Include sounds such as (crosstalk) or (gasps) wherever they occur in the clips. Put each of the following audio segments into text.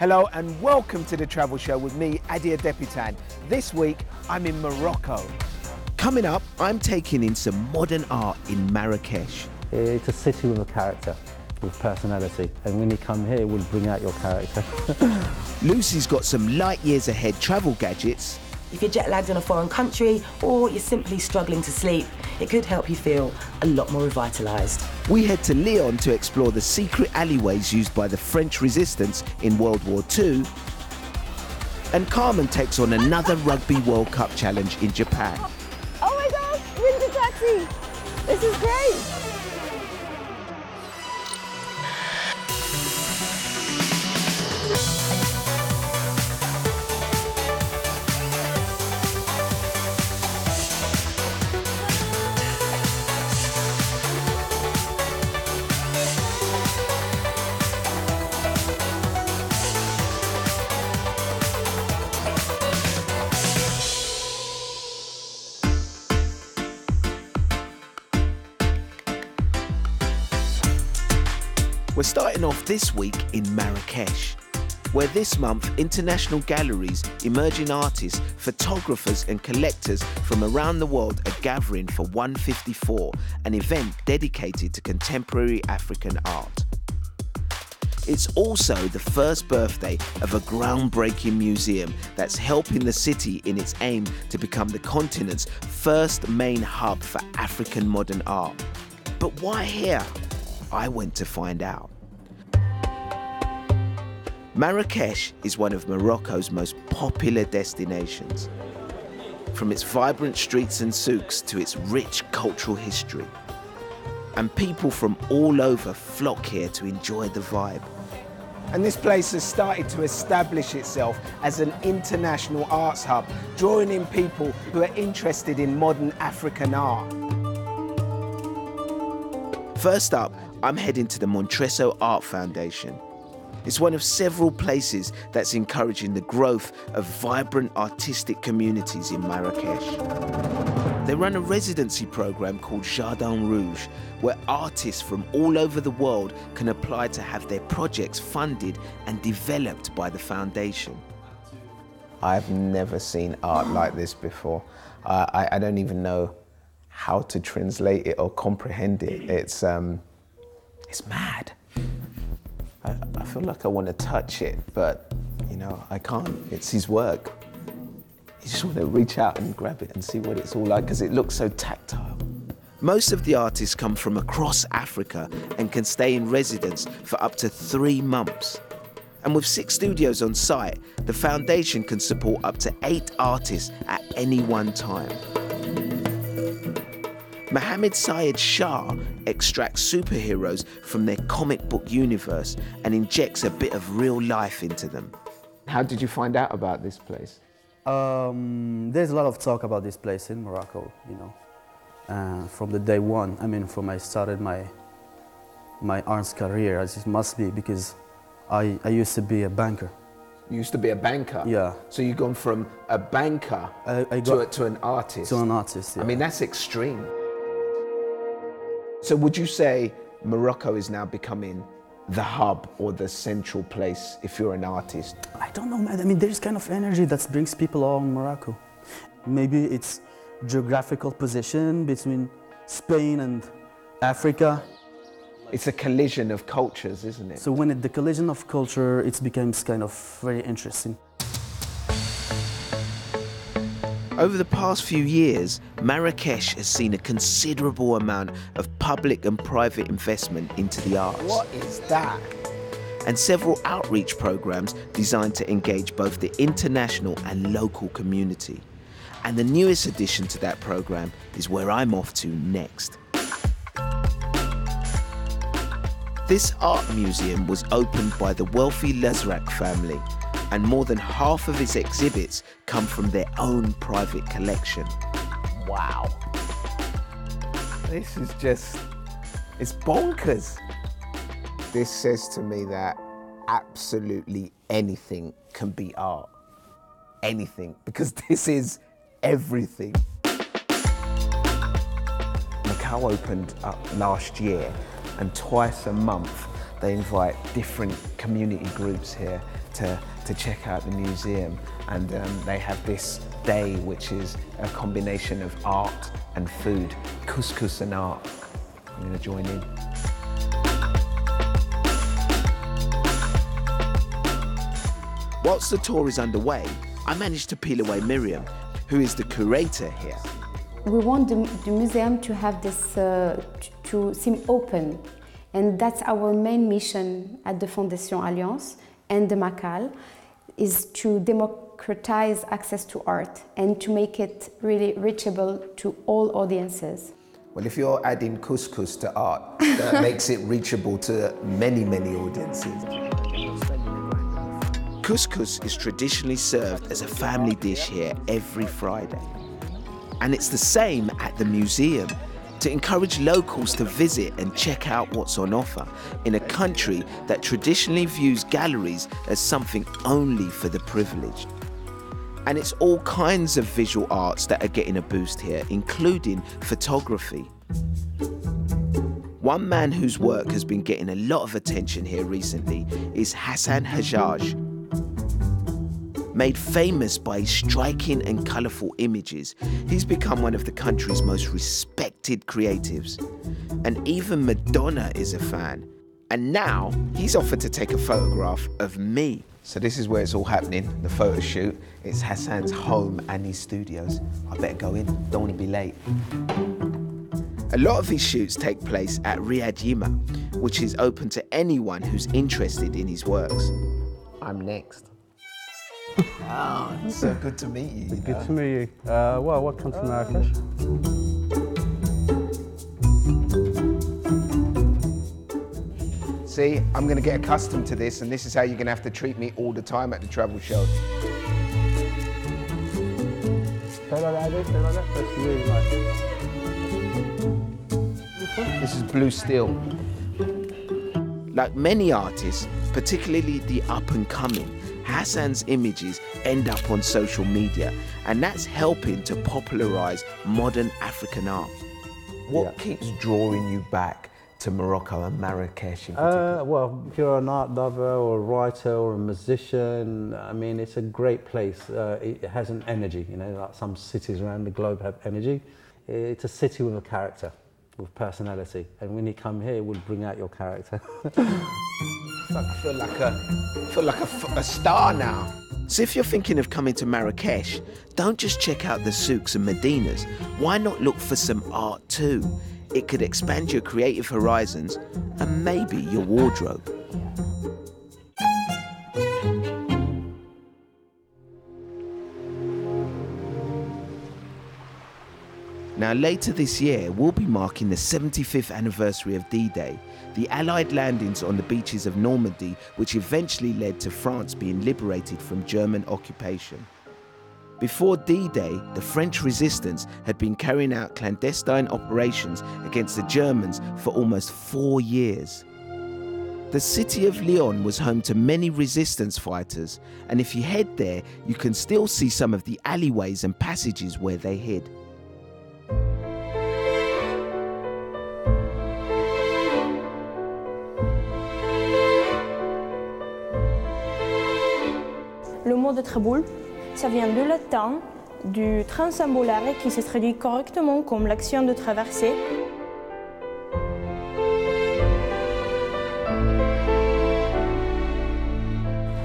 Hello and welcome to the Travel Show with me, Ade Adepitan. This week, I'm in Morocco. Coming up, I'm taking in some modern art in Marrakesh. It's a city with a character, with personality, and when you come here, it will bring out your character. (laughs) Lucy's got some light years ahead travel gadgets. If you're jet lagged in a foreign country or you're simply struggling to sleep, it could help you feel a lot more revitalised. We head to Lyon to explore the secret alleyways used by the French resistance in World War II. And Carmen takes on another Rugby World Cup challenge in Japan. Oh my gosh, ninja taxi! This is great! We're off this week in Marrakesh, where this month international galleries, emerging artists, photographers, and collectors from around the world are gathering for 154, an event dedicated to contemporary African art. It's also the first birthday of a groundbreaking museum that's helping the city in its aim to become the continent's first main hub for African modern art. But why here? I went to find out. Marrakesh is one of Morocco's most popular destinations. From its vibrant streets and souks to its rich cultural history. And people from all over flock here to enjoy the vibe. And this place has started to establish itself as an international arts hub, drawing in people who are interested in modern African art. First up, I'm heading to the Montresso Art Foundation. It's one of several places that's encouraging the growth of vibrant artistic communities in Marrakesh. They run a residency program called Jardin Rouge, where artists from all over the world can apply to have their projects funded and developed by the foundation. I've never seen art like this before. Uh, I, I don't even know how to translate it or comprehend it. It's, um, it's mad. I, I feel like I want to touch it, but you know, I can't. It's his work. You just want to reach out and grab it and see what it's all like because it looks so tactile. Most of the artists come from across Africa and can stay in residence for up to three months. And with six studios on site, the foundation can support up to eight artists at any one time. Mohammed Syed Shah extracts superheroes from their comic book universe and injects a bit of real life into them. How did you find out about this place? um, there's a lot of talk about this place in Morocco, you know, uh, from the day one. I mean, from I started my my arts career, as it must be, because I, I used to be a banker. You used to be a banker. Yeah. So you've gone from a banker I- I to, a, to an artist. To an artist, yeah. I mean, that's extreme. So would you say Morocco is now becoming the hub or the central place if you're an artist? I don't know, man. I mean, there's kind of energy that brings people along Morocco. Maybe it's geographical position between Spain and Africa. It's a collision of cultures, isn't it? So when it, the collision of culture, it becomes kind of very interesting. Over the past few years, Marrakesh has seen a considerable amount of public and private investment into the arts. what is that? and several outreach programs designed to engage both the international and local community. And the newest addition to that program is where I'm off to next. This art museum was opened by the wealthy Lazrak family, and more than half of its exhibits come from their own private collection. Wow. This is just, it's bonkers. This says to me that absolutely anything can be art. Anything, because (laughs) this is everything. MACAAL opened up last year, and twice a month They invite different community groups here to, to check out the museum. And um, they have this day, which is a combination of art and food, couscous and art. I'm going to join in. Whilst the tour is underway, I managed to peel away Miriam, who is the curator here. We want the, the museum to have this, uh, to seem open. And that's our main mission at the Fondation Alliances and the MACAAL, is to democratize access to art and to make it really reachable to all audiences. Well, if you're adding couscous to art, that (laughs) makes it reachable to many, many audiences. Couscous is traditionally served as a family dish here every Friday. And it's the same at the museum to encourage locals to visit and check out what's on offer in a country that traditionally views galleries as something only for the privileged. And it's all kinds of visual arts that are getting a boost here, including photography. One man whose work has been getting a lot of attention here recently is Hassan Hajjaj. Made famous by his striking and colourful images, he's become one of the country's most respected creatives. And even Madonna is a fan. And now he's offered to take a photograph of me. So this is where it's all happening, the photo shoot. It's Hassan's home and his studios. I better go in, don't want to be late. A lot of his shoots take place at Riad Yima, which is open to anyone who's interested in his works. I'm next. Oh, it's so good to meet you. Good to meet you. Uh, well, welcome to Marrakesh. See, I'm going to get accustomed to this, and this is how you're going to have to treat me all the time at the travel show. Stay like that, Ade, stay like that. That's really nice. This is blue steel. Like many artists, particularly the up and coming, Hassan's images end up on social media, and that's helping to popularize modern African art. What Yeah. keeps drawing you back to Morocco and Marrakesh in particular? Uh, well, if you're an art lover or a writer or a musician, I mean, it's a great place. Uh, it has an energy, you know, like some cities around the globe have energy. It's a city with a character, with personality. And when you come here, it will bring out your character. (laughs) I feel like a, feel like a, f- a star now. So if you're thinking of coming to Marrakesh, don't just check out the souks and medinas. Why not look for some art too? It could expand your creative horizons and maybe your wardrobe. Now, later this year, we'll be marking the 75th anniversary of D Day, the Allied landings on the beaches of Normandy, which eventually led to France being liberated from German occupation. Before D Day, the French resistance had been carrying out clandestine operations against the Germans for almost four years. The city of Lyon was home to many resistance fighters, and if you head there, you can still see some of the alleyways and passages where they hid. De Traboul, ça vient du latin, du transambulare qui se traduit correctement comme l'action de traverser.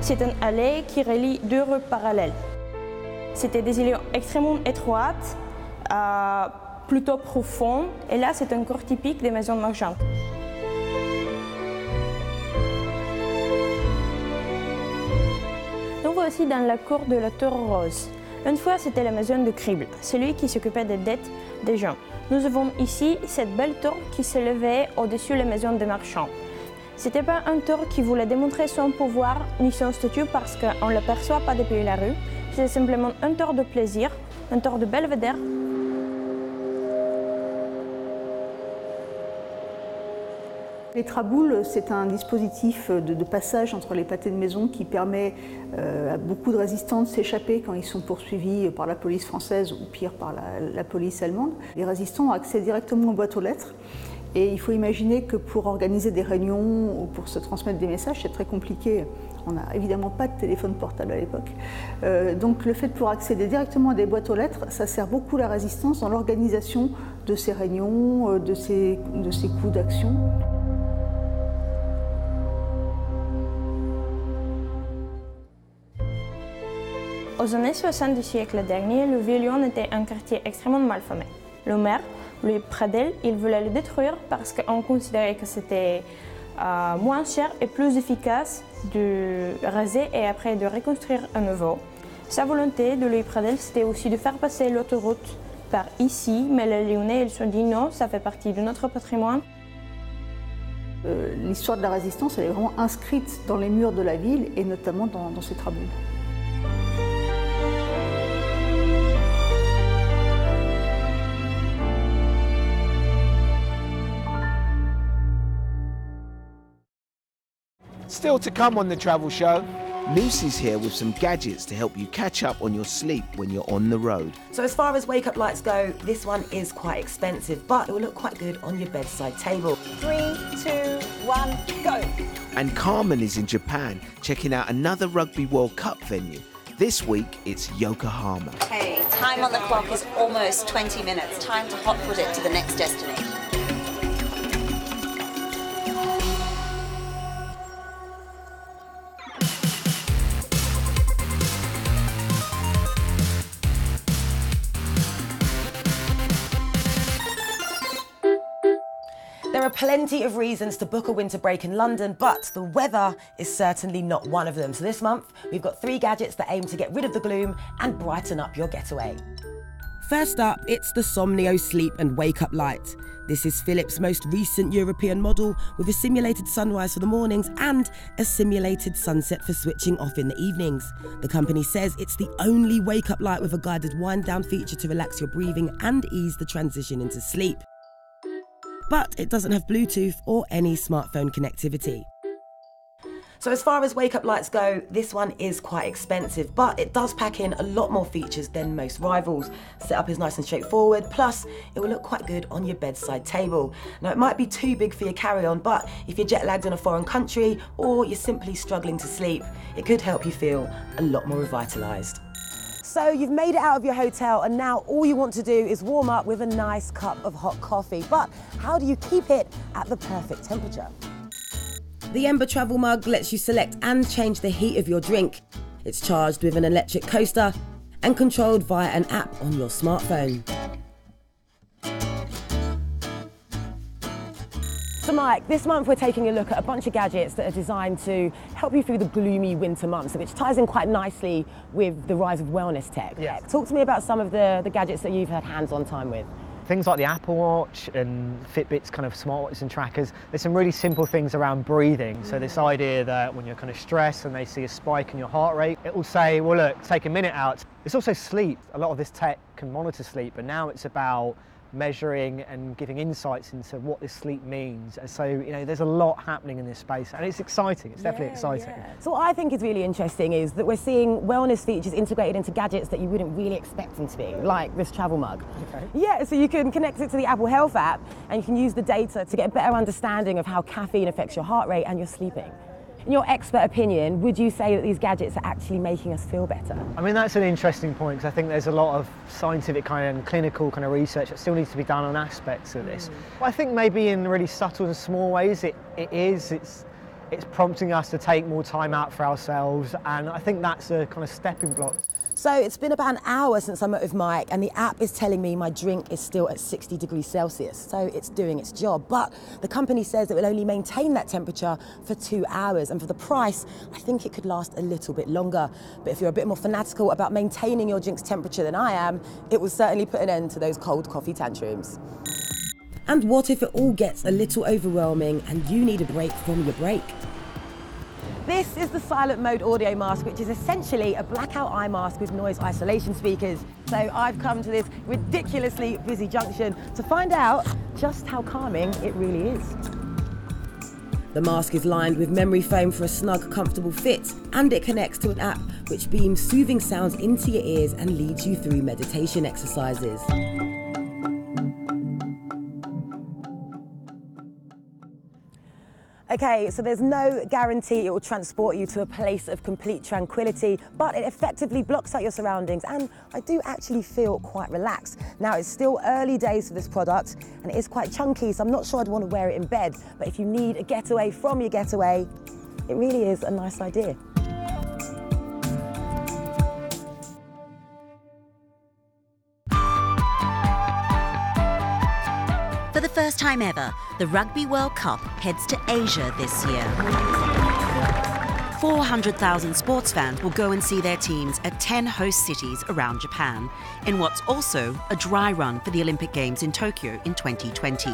C'est un allée qui relie deux rues parallèles. C'était des îlots extrêmement étroites, euh, plutôt profonds, et là c'est un corps typique des maisons marchandes. Voici dans la cour de la Tour Rose. Une fois, c'était la maison de Crible, celui qui s'occupait des dettes des gens. Nous avons ici cette belle tour qui s'élevait au-dessus la maison des marchands. C'était pas un tour qui voulait démontrer son pouvoir ni son statut parce qu'on ne l'aperçoit pas depuis la rue. C'est simplement un tour de plaisir, un tour de belvédère Les traboules, c'est un dispositif de, passage entre les pâtés de maison qui permet euh, à beaucoup de résistants de s'échapper quand ils sont poursuivis par la police française ou pire par la, police allemande. Les résistants ont accès directement aux boîtes aux lettres Et il faut imaginer que pour organiser des réunions ou pour se transmettre des messages, c'est très compliqué. On n'a évidemment pas de téléphone portable à l'époque. Euh, donc le fait de pouvoir accéder directement à des boîtes aux lettres, ça sert beaucoup la résistance dans l'organisation de ces réunions, euh, de ces coups d'action. Aux années 60 du siècle dernier, le Vieux-Lyon était un quartier extrêmement mal famé. Le maire, Louis Pradel, il voulait le détruire parce qu'on considérait que c'était euh, moins cher et plus efficace de raser et après de reconstruire à nouveau. Sa volonté de Louis Pradel, c'était aussi de faire passer l'autoroute par ici, mais les Lyonnais, ils se sont dit non, ça fait partie de notre patrimoine. Euh, L'histoire de la résistance, elle est vraiment inscrite dans les murs de la ville et notamment dans, dans ces traboules. Still to come on the travel show, Lucy's here with some gadgets to help you catch up on your sleep when you're on the road. So as far as wake up lights go, this one is quite expensive, but it will look quite good on your bedside table. Three, two, one, go. And Carmen is in Japan checking out another Rugby World Cup venue. This week it's Yokohama. Hey, time on the clock is almost 20 minutes. Time to hot foot it to the next destination. There are plenty of reasons to book a winter break in London, but the weather is certainly not one of them. So this month, we've got three gadgets that aim to get rid of the gloom and brighten up your getaway. First up, it's the Somneo Sleep and Wake Up Light. This is Philips' most recent European model with a simulated sunrise for the mornings and a simulated sunset for switching off in the evenings. The company says it's the only wake up light with a guided wind down feature to relax your breathing and ease the transition into sleep. But it doesn't have Bluetooth or any smartphone connectivity. So as far as wake up lights go, this one is quite expensive, but it does pack in a lot more features than most rivals. Setup is nice and straightforward, plus it will look quite good on your bedside table. Now it might be too big for your carry-on, but if you're jet lagged in a foreign country or you're simply struggling to sleep, it could help you feel a lot more revitalised. So you've made it out of your hotel and now all you want to do is warm up with a nice cup of hot coffee. But how do you keep it at the perfect temperature? The Ember Travel Mug lets you select and change the heat of your drink. It's charged with an electric coaster and controlled via an app on your smartphone. So Mike, this month we're taking a look at a bunch of gadgets that are designed to help you through the gloomy winter months, which ties in quite nicely with the rise of wellness tech. Yes. Talk to me about some of the, the gadgets that you've had hands-on time with. Things like the Apple Watch and Fitbit's kind of smartwatches and trackers, there's some really simple things around breathing. So this mm. idea that when you're kind of stressed and they see a spike in your heart rate, it will say, well look, take a minute out. It's also sleep. A lot of this tech can monitor sleep, but now it's about measuring and giving insights into what this sleep means. And so, you know, there's a lot happening in this space and it's exciting. It's definitely exciting. So what I think is really interesting is that we're seeing wellness features integrated into gadgets that you wouldn't really expect them to be, like this travel mug. Okay. Yeah, so you can connect it to the Apple Health app and you can use the data to get a better understanding of how caffeine affects your heart rate and your sleeping. In your expert opinion, would you say that these gadgets are actually making us feel better? I mean, that's an interesting point because I think there's a lot of scientific kind of and clinical kind of research that still needs to be done on aspects of this. Mm. I think maybe in really subtle and small ways it, it is. It's, it's prompting us to take more time out for ourselves and I think that's a kind of stepping block. So it's been about an hour since I met with Mike, and the app is telling me my drink is still at 60 degrees Celsius. So it's doing its job. But the company says it will only maintain that temperature for two hours. And for the price, I think it could last a little bit longer. But if you're a bit more fanatical about maintaining your drink's temperature than I am, it will certainly put an end to those cold coffee tantrums. And what if it all gets a little overwhelming and you need a break from your break? This is the silent mode audio mask, which is essentially a blackout eye mask with noise isolation speakers. So I've come to this ridiculously busy junction to find out just how calming it really is. The mask is lined with memory foam for a snug, comfortable fit, and it connects to an app which beams soothing sounds into your ears and leads you through meditation exercises. Okay, so there's no guarantee it will transport you to a place of complete tranquility, but it effectively blocks out your surroundings, and I do actually feel quite relaxed. Now, it's still early days for this product, and it is quite chunky, so I'm not sure I'd want to wear it in bed, but if you need a getaway from your getaway, it really is a nice idea. First time ever, the Rugby World Cup heads to Asia this year. 400,000 sports fans will go and see their teams at 10 host cities around Japan, in what's also a dry run for the Olympic Games in Tokyo in 2020.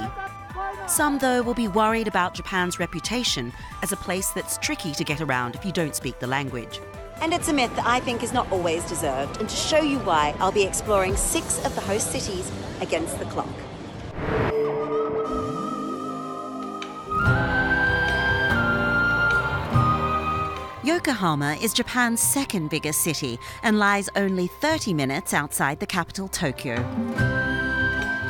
Some, though, will be worried about Japan's reputation as a place that's tricky to get around if you don't speak the language. And it's a myth that I think is not always deserved. And to show you why, I'll be exploring six of the host cities against the clock. Yokohama is Japan's second biggest city and lies only 30 minutes outside the capital, Tokyo.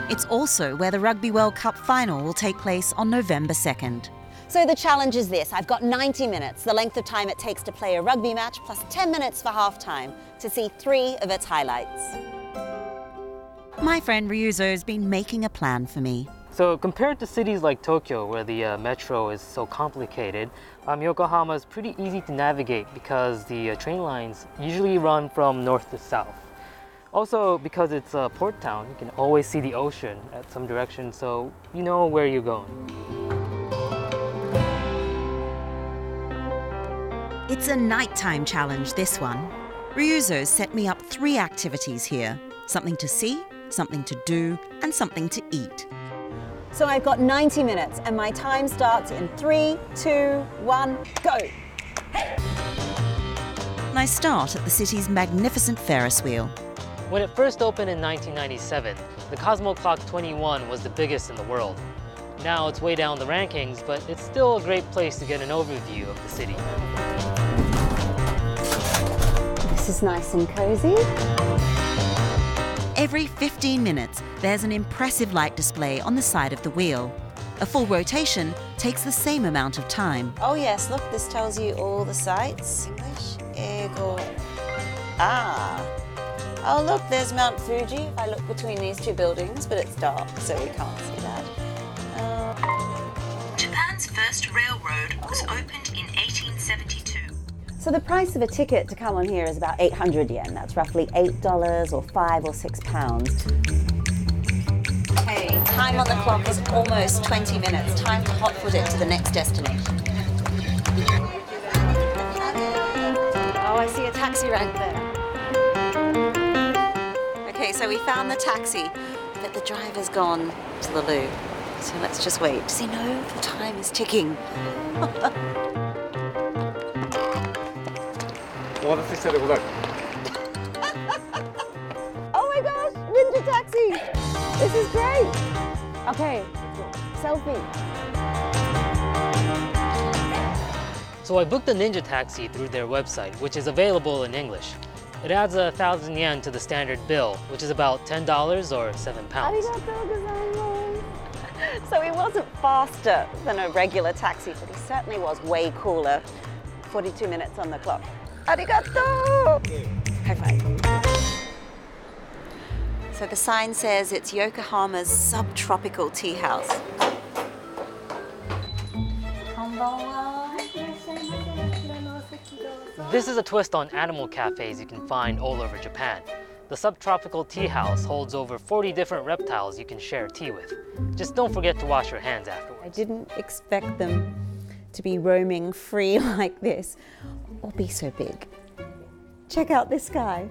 It's also where the Rugby World Cup final will take place on November 2nd. So the challenge is this I've got 90 minutes, the length of time it takes to play a rugby match, plus 10 minutes for halftime to see three of its highlights. My friend Ryuzo has been making a plan for me. So compared to cities like Tokyo, where the uh, metro is so complicated, um, Yokohama is pretty easy to navigate because the uh, train lines usually run from north to south. Also, because it's a port town, you can always see the ocean at some direction, so you know where you're going. It's a nighttime challenge, this one. Ryuzo set me up three activities here something to see, something to do, and something to eat. So I've got 90 minutes, and my time starts in three, two, one, go. And I start at the city's magnificent Ferris wheel. When it first opened in 1997, the Cosmo Clock 21 was the biggest in the world. Now it's way down the rankings, but it's still a great place to get an overview of the city. This is nice and cozy. Every 15 minutes, there's an impressive light display on the side of the wheel. A full rotation takes the same amount of time. Oh yes, look, this tells you all the sites. English, Ego. Ah. Oh look, there's Mount Fuji. If I look between these two buildings, but it's dark, so we can't see that. Uh, Japan's first railroad was opened in 1872. So the price of a ticket to come on here is about 800 yen. That's roughly $8 or 5 or 6 pounds. Okay, time on the clock is almost 20 minutes. Time to hotfoot it to the next destination. Oh, I see a taxi right there. Okay, so we found the taxi, but the driver's gone to the loo. So let's just wait. Does he know the time is ticking? (laughs) お待たせしたでござる。 Oh my gosh, Ninja Taxi! This is great! Okay, selfie. So I booked a Ninja Taxi through their website, which is available in English. It adds a thousand yen to the standard bill, which is about $10 or 7 pounds. (laughs) So he wasn't faster than a regular taxi, but he certainly was way cooler. 42 minutes on the clock. Arigato! High five. So the sign says it's Yokohama's subtropical tea house. This is a twist on animal cafes you can find all over Japan. The subtropical tea house holds over 40 different reptiles you can share tea with. Just don't forget to wash your hands afterwards. I didn't expect them to be roaming free (laughs) like this or be so big. Check out this guy.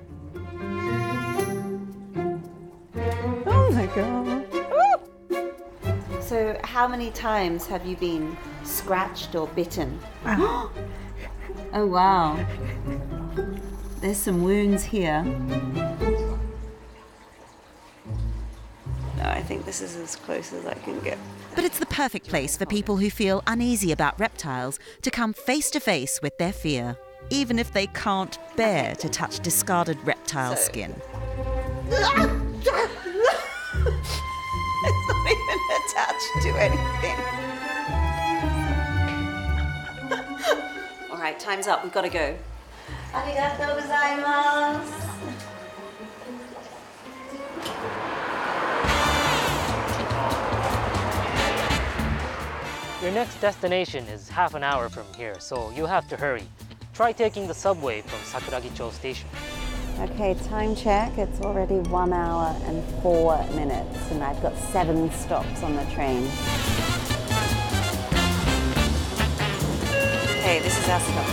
Oh my god. So, how many times have you been scratched or bitten? (gasps) oh wow. There's some wounds here. Think this is as close as I can get. But it's the perfect place for people who feel uneasy about reptiles to come face to face with their fear, even if they can't bear to touch discarded reptile skin. (laughs) it's not even attached to anything. right, time's up. We've got to go. Arigatou gozaimasu. Your next destination is half an hour from here, so you'll have to hurry. Try taking the subway from Sakuragicho Station. Okay, time check. It's already one hour and four minutes, and I've got seven stops on the train. Okay, this is our stop.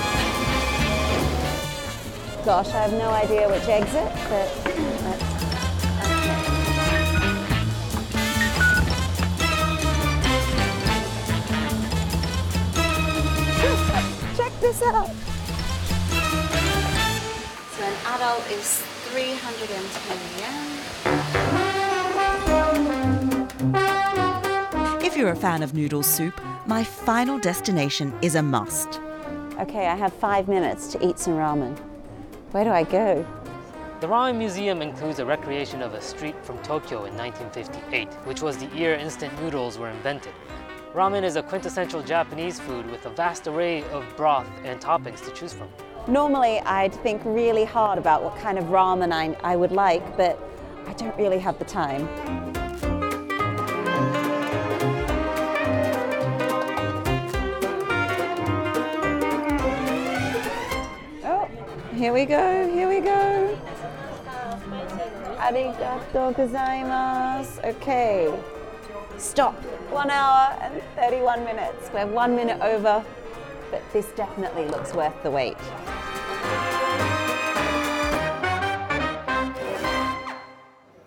Gosh, I have no idea which exit, but this out. So an adult is 310 yen. If you're a fan of noodle soup, my final destination is a must. Okay, I have five minutes to eat some ramen. Where do I go? The Ramen Museum includes a recreation of a street from Tokyo in 1958, which was the year instant noodles were invented. Ramen is a quintessential Japanese food with a vast array of broth and toppings to choose from. Normally, I'd think really hard about what kind of ramen I, I would like, but I don't really have the time. Oh, here we go, here we go. Arigatou gozaimasu. Okay, stop. One hour and 31 minutes. We're one minute over, but this definitely looks worth the wait.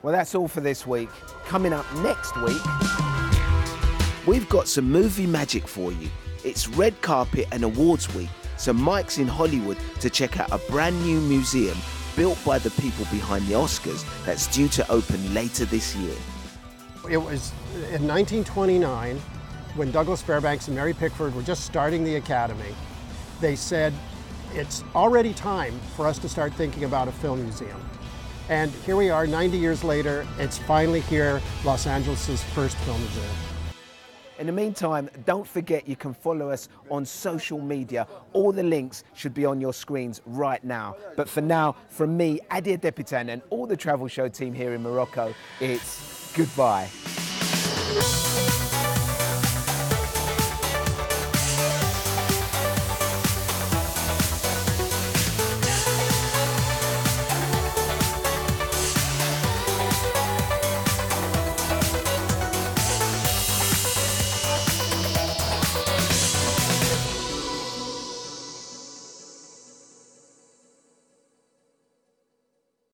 Well, that's all for this week. Coming up next week, we've got some movie magic for you. It's red carpet and awards week, so Mike's in Hollywood to check out a brand new museum built by the people behind the Oscars that's due to open later this year. It was in 1929 when Douglas Fairbanks and Mary Pickford were just starting the Academy. They said, it's already time for us to start thinking about a film museum. And here we are 90 years later, it's finally here, Los Angeles' first film museum. In the meantime, don't forget you can follow us on social media. All the links should be on your screens right now. But for now, from me, Ade Adepitan, and all the Travel Show team here in Morocco, it's goodbye.